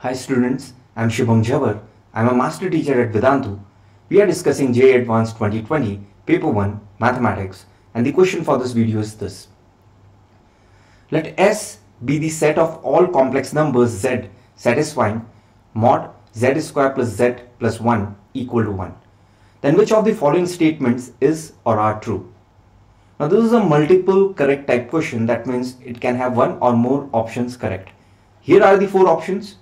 Hi students, I'm Shubham Jawar. I'm a master teacher at Vedantu. We are discussing JEE Advanced 2020, Paper 1, Mathematics, and the question for this video is this. Let S be the set of all complex numbers Z satisfying mod Z square plus Z plus 1 equal to 1. Then which of the following statements is or are true? Now this is a multiple correct type question that means it can have one or more options correct. Here are the four options.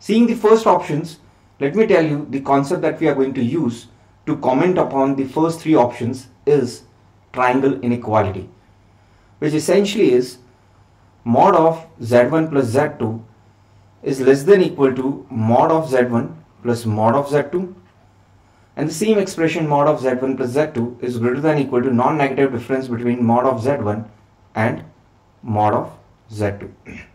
Seeing the first options, let me tell you the concept that we are going to use to comment upon the first three options is triangle inequality which essentially is mod of z1 plus z2 is less than equal to mod of z1 plus mod of z2 and the same expression mod of z1 plus z2 is greater than equal to non-negative difference between mod of z1 and mod of z2.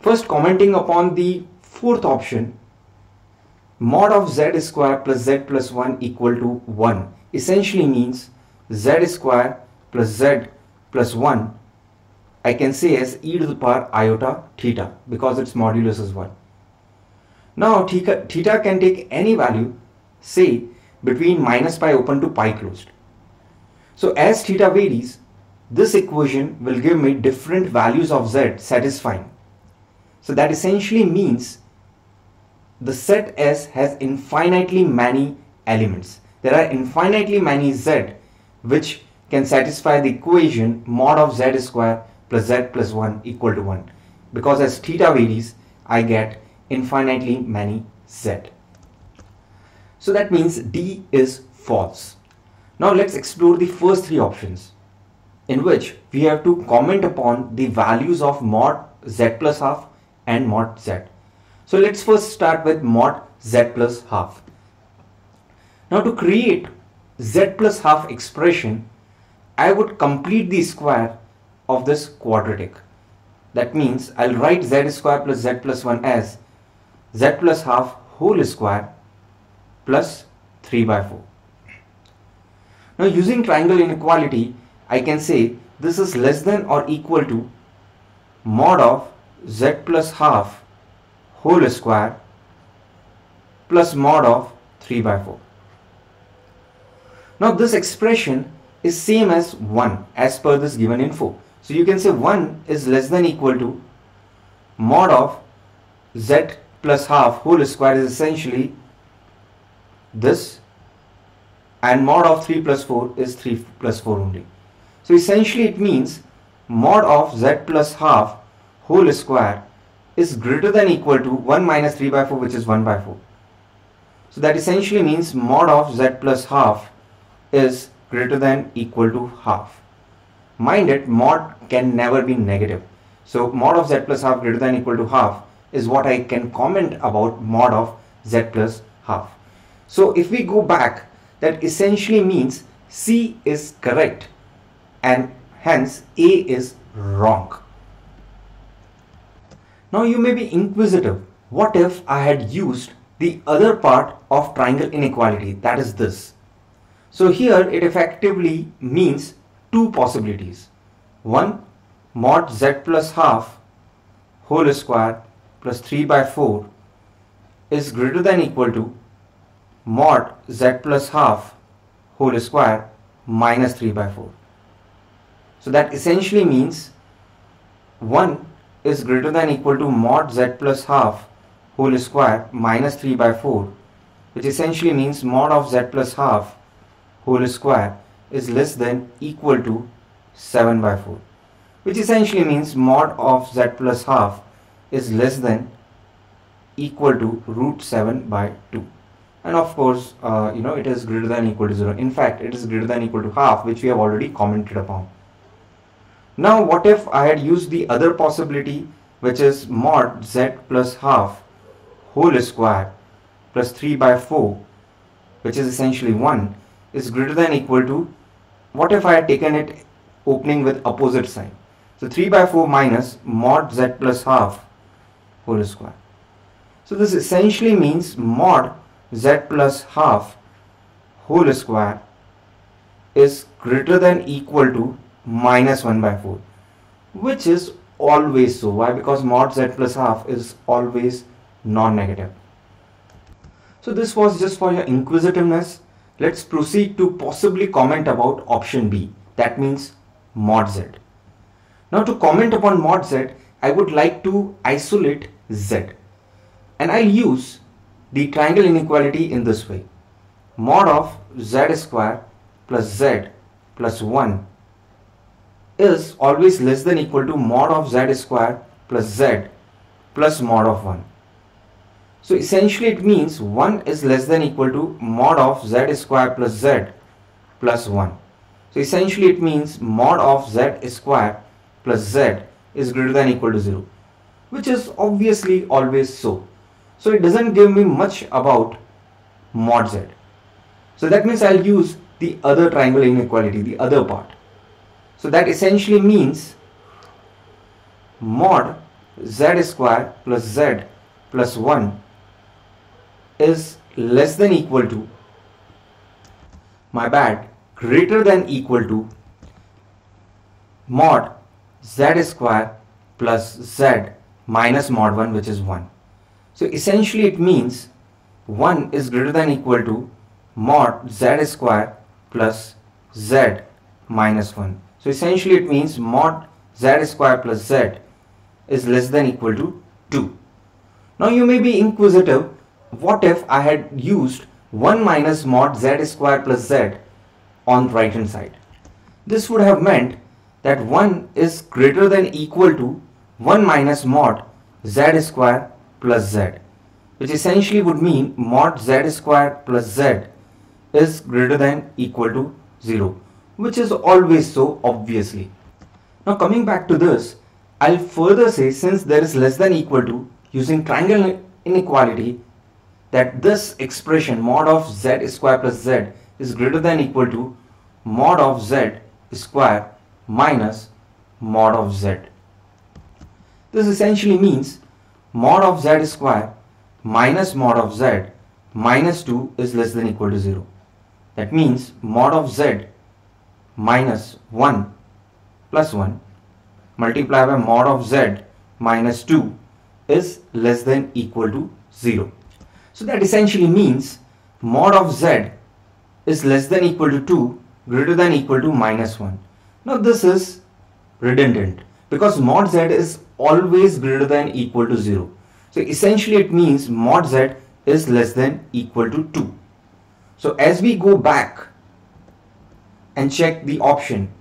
First commenting upon the fourth option mod of z square plus z plus 1 equal to 1 essentially means z square plus z plus 1 I can say as e to the power iota theta because its modulus is 1. Now theta, theta can take any value say between minus pi open to pi closed. So as theta varies, this equation will give me different values of z satisfying. So that essentially means the set S has infinitely many elements. There are infinitely many z which can satisfy the equation mod of z square plus z plus 1 equal to 1 because as theta varies I get infinitely many z. So that means D is false. Now let's explore the first three options in which we have to comment upon the values of mod z plus half and mod z. So let's first start with mod z plus half. Now to create z plus half expression, I would complete the square of this quadratic. That means I'll write z square plus z plus 1 as z plus half whole square plus 3 by 4. Now using triangle inequality, I can say this is less than or equal to mod of z plus half whole square plus mod of 3 by 4. Now this expression is same as 1 as per this given info. So you can say 1 is less than equal to mod of z plus half whole square is essentially this and mod of 3 plus 4 is 3 plus 4 only. So essentially it means mod of z plus half whole square is greater than equal to 1 minus 3 by 4 which is 1 by 4. So that essentially means mod of z plus half is greater than equal to half. Mind it mod can never be negative. So mod of z plus half greater than equal to half is what I can comment about mod of z plus half. So if we go back, that essentially means C is correct and hence A is wrong. Now you may be inquisitive. What if I had used the other part of triangle inequality that is this. So here it effectively means two possibilities. One mod z plus half whole square plus 3 by 4 is greater than equal to mod z plus half whole square minus 3 by 4. So that essentially means 1 is greater than equal to mod z plus half whole square minus 3 by 4 which essentially means mod of z plus half whole square is less than equal to 7 by 4 which essentially means mod of z plus half is less than equal to root 7 by 2 and of course uh, you know it is greater than equal to 0 in fact it is greater than equal to half which we have already commented upon now what if I had used the other possibility which is mod z plus half whole square plus 3 by 4 which is essentially 1 is greater than equal to what if I had taken it opening with opposite sign? So 3 by 4 minus mod z plus half whole square. So this essentially means mod z plus half whole square is greater than equal to minus 1 by 4 which is always so. Why? Because mod z plus half is always non-negative. So this was just for your inquisitiveness. Let's proceed to possibly comment about option B. That means mod z. Now to comment upon mod z, I would like to isolate z. And I'll use the triangle inequality in this way. Mod of z square plus z plus 1 is always less than equal to mod of z square plus z plus mod of 1. So essentially it means 1 is less than equal to mod of z square plus z plus 1. So essentially it means mod of z square plus z is greater than equal to 0 which is obviously always so. So it doesn't give me much about mod z. So that means I'll use the other triangle inequality, the other part. So that essentially means mod z square plus z plus 1 is less than equal to my bad greater than equal to mod z square plus z minus mod 1 which is 1. So essentially it means 1 is greater than equal to mod z square plus z minus 1. So essentially it means mod z square plus z is less than equal to 2. Now you may be inquisitive what if I had used 1 minus mod z square plus z on right hand side. This would have meant that 1 is greater than equal to 1 minus mod z square plus z which essentially would mean mod z square plus z is greater than equal to 0 which is always so obviously. Now coming back to this I'll further say since there is less than equal to using triangle inequality that this expression mod of z square plus z is greater than equal to mod of z square minus mod of z. This essentially means mod of z square minus mod of z minus 2 is less than equal to 0. That means mod of z minus 1 plus 1 multiplied by mod of z minus 2 is less than equal to 0. So that essentially means mod of z is less than equal to 2 greater than equal to minus 1. Now this is redundant because mod z is always greater than equal to 0. So essentially it means mod z is less than equal to 2. So as we go back and check the option,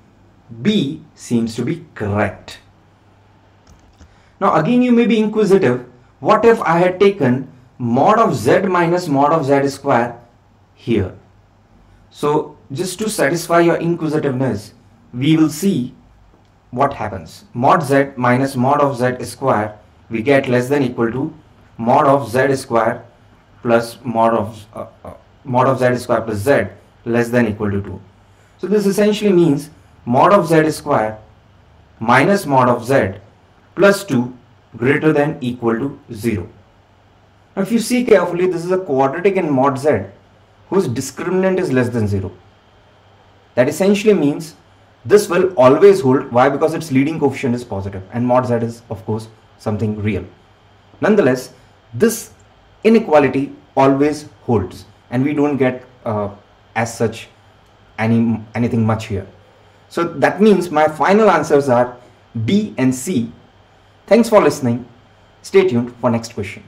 B seems to be correct. Now again you may be inquisitive, what if I had taken mod of z minus mod of z square here. So just to satisfy your inquisitiveness, we will see what happens. Mod z minus mod of z square, we get less than equal to mod of z square plus mod of uh, uh, mod of z square plus z less than equal to 2. So this essentially means mod of z square minus mod of z plus 2 greater than equal to 0. Now if you see carefully, this is a quadratic in mod z whose discriminant is less than 0. That essentially means this will always hold. Why? Because its leading coefficient is positive and mod z is of course something real. Nonetheless, this inequality always holds and we don't get uh, as such any anything much here. So that means my final answers are B and C. Thanks for listening. Stay tuned for next question.